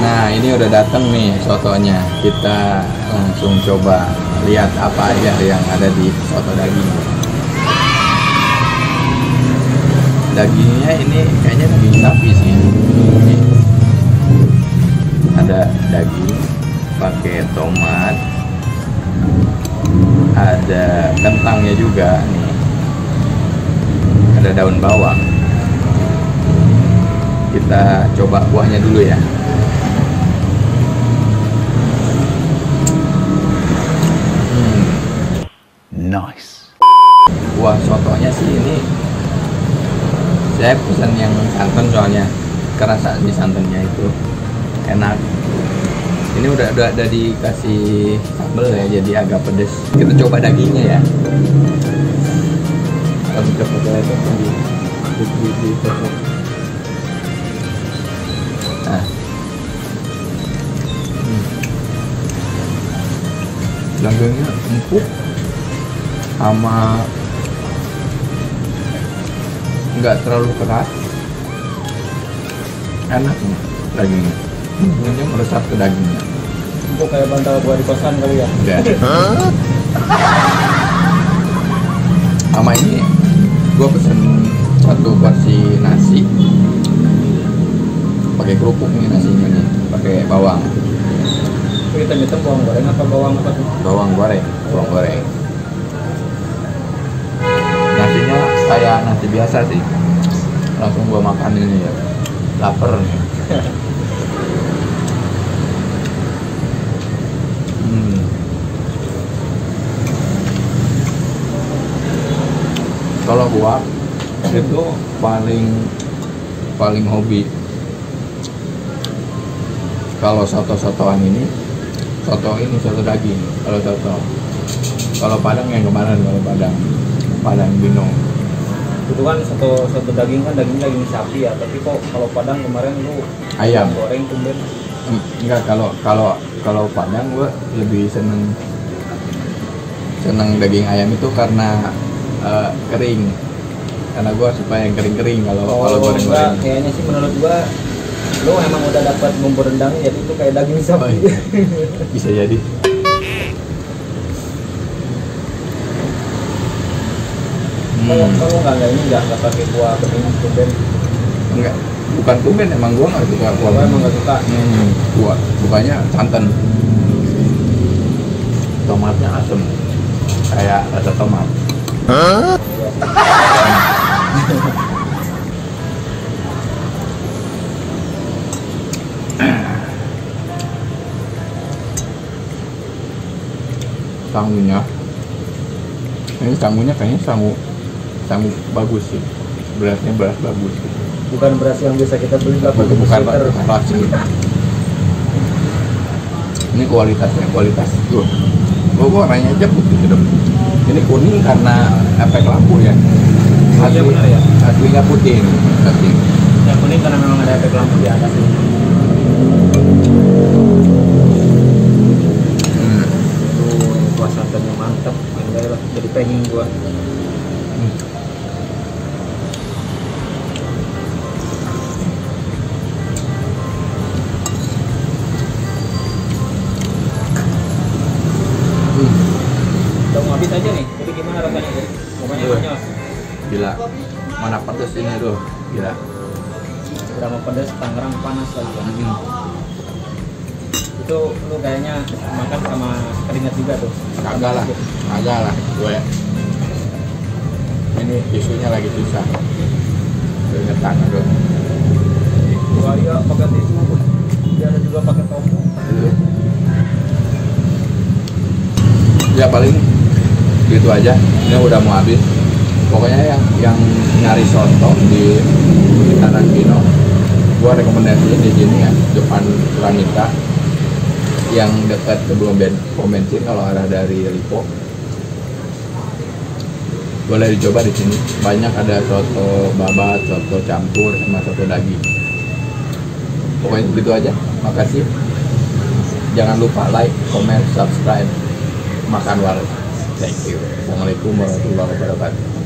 Nah ini udah dateng nih sotonya. Kita langsung coba lihat apa aja yang ada di soto daging. Dagingnya ini kayaknya daging sapi sih. Ini. Ada daging pakai tomat, ada kentangnya juga nih. Ada daun bawang. Kita coba kuahnya dulu ya. Nice. Kuah sotonya sih ini. Saya pesan yang santan soalnya. Kerasa di santannya itu enak. Ini udah udah ada dikasih sambal ya jadi agak pedes. Kita coba dagingnya ya. Kalau kita foto itu di nah. Hmm. dagingnya empuk sama nggak terlalu keras. Enak nih dagingnya. Bumbunya meresap ke dagingnya. Itu kayak bantal gua di kosan kali ya. udah sama ini gue pesen satu porsi nasi. Pakai kerupuk nih nasinya nih pakai bawang. Itu hitam-hitam bawang goreng apa bawang apa bawang goreng bawang goreng kayak nasi biasa sih. Langsung gua makan ini ya. Lapar. Nih hmm. kalau gua itu paling paling hobi. Kalau soto-sotoan ini soto ini soto daging. Kalau soto kalau padang yang kemarin kalau padang padang binong Itu kan satu satu daging kan daging daging sapi ya, tapi kok kalau padang kemarin lu ayam. goreng tumben? Hmm, enggak kalau kalau kalau padang gua lebih seneng seneng daging ayam itu karena eh, kering. Karena gua suka yang kering-kering kalau kalau Oh, enggak, goreng-goreng kayaknya sih menurut gua lu emang udah dapat bumbu rendang jadi itu kayak daging Oh, sapi. iya. bisa jadi Kalau kamu nggak nggak ini nggak nggak pakai kuah bening tumben. enggak bukan tumben emang gua nggak suka Kalau emang nggak suka. Hmm, kuat. Bukannya santan. Tomatnya asem. Kayak rasa tomat. Sangunya. Ini sangunya kayaknya sangu sangu bagus sih. Berasnya beras bagus. Bukan beras yang biasa kita beli bukan 80 bukan bukan plastik ini kualitasnya kualitas tuh gua gua warnanya aja putih gitu ini kuning karena efek lampu ya iya benar ya? aslinya putih ini asli Yang kuning karena memang ada efek lampu di atas. hmm. Tuh, kuah santannya mantap. Enggak lah, jadi pengen gua. Hmm. Mau habis aja nih. Jadi gimana rasanya? Bro? Pokoknya Iya. manyos. gila mana pedes ini tuh gila Berapa pedas Tangerang panas lagi kan. Hmm. Itu lu kayaknya makan sama keringat juga tuh. kagak lah kagak lah gue ini tisunya lagi susah keringetan aduh Wah iya pakai tisu. Biasa juga pakai tofu. ya paling gitu aja. Ini udah mau habis. Pokoknya yang yang nyari soto di sekitaran Kino gua rekomendasiin di sini ya depan Planita yang dekat sebelum ben kalau arah dari Lipo boleh dicoba di sini. Banyak ada soto babat soto campur sama soto daging. Pokoknya begitu aja. Makasih. Jangan lupa like comment subscribe. Makan warung thank you. Assalamualaikum warahmatullahi wabarakatuh